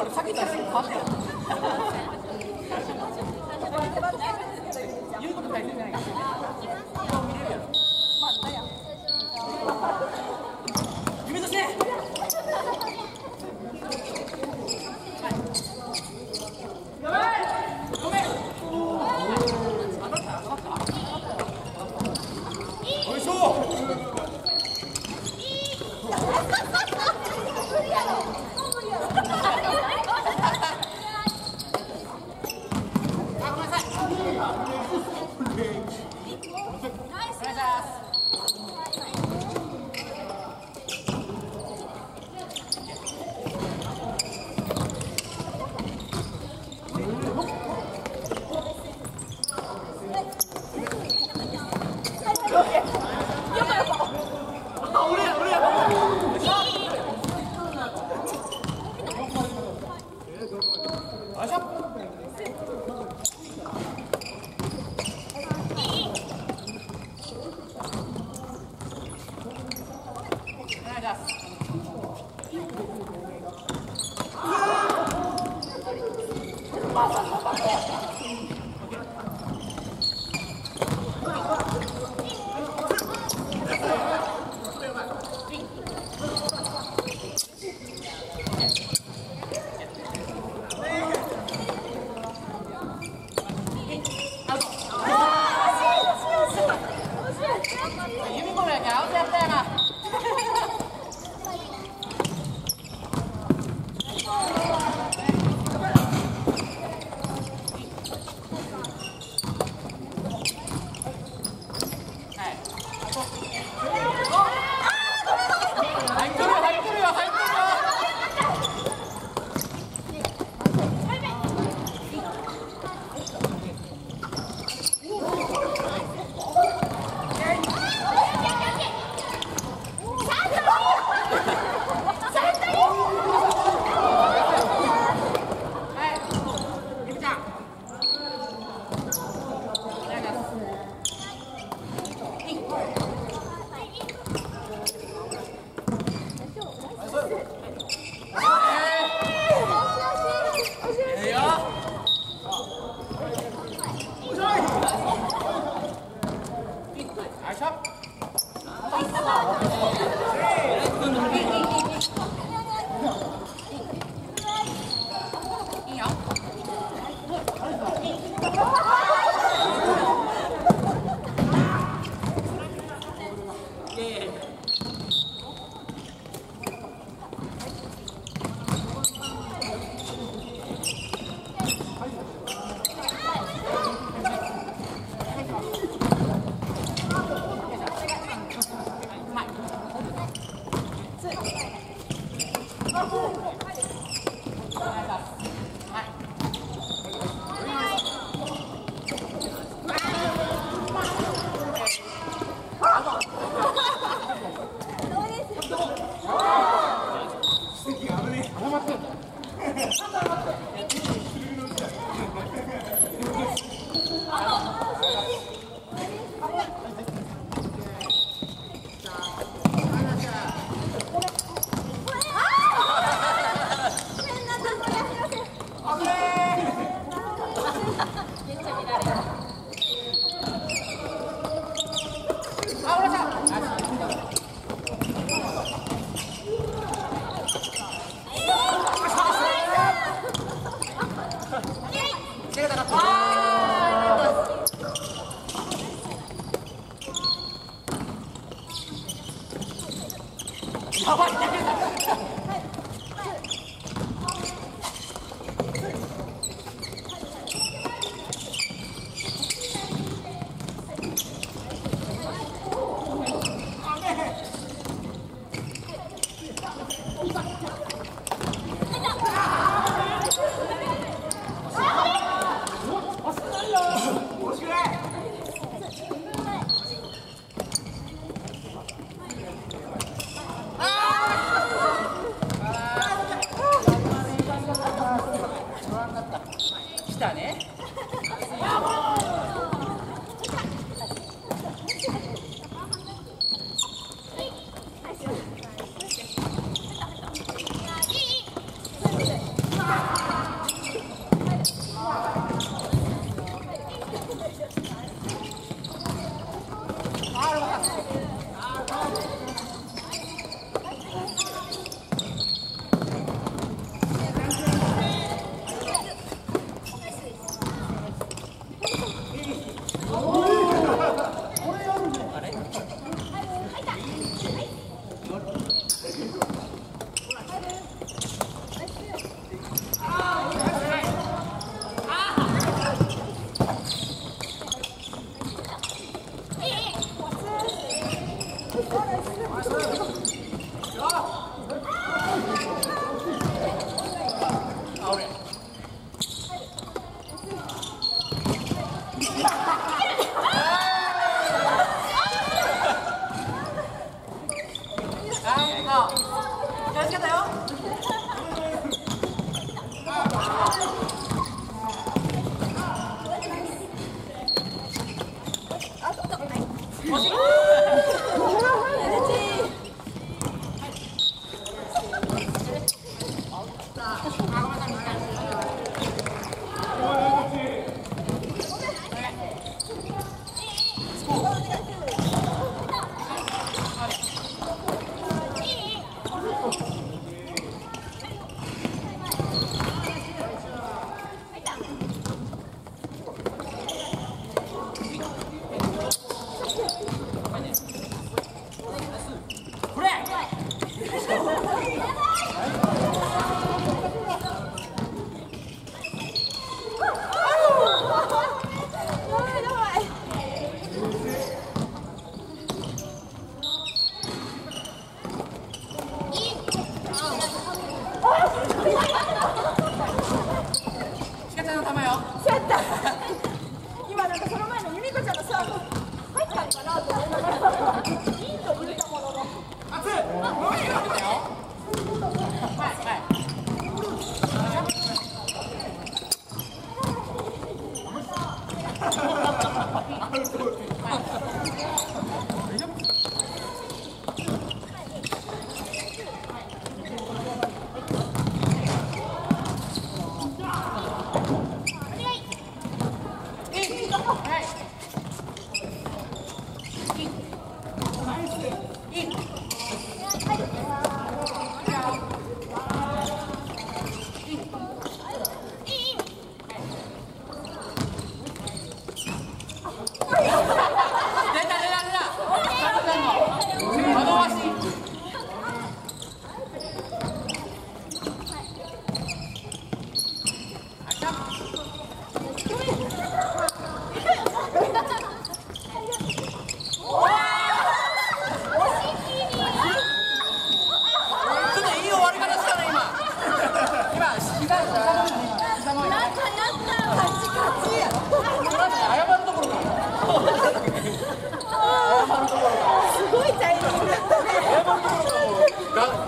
俺避けたらすぐ変わったよ触ってく Okay. 把那个か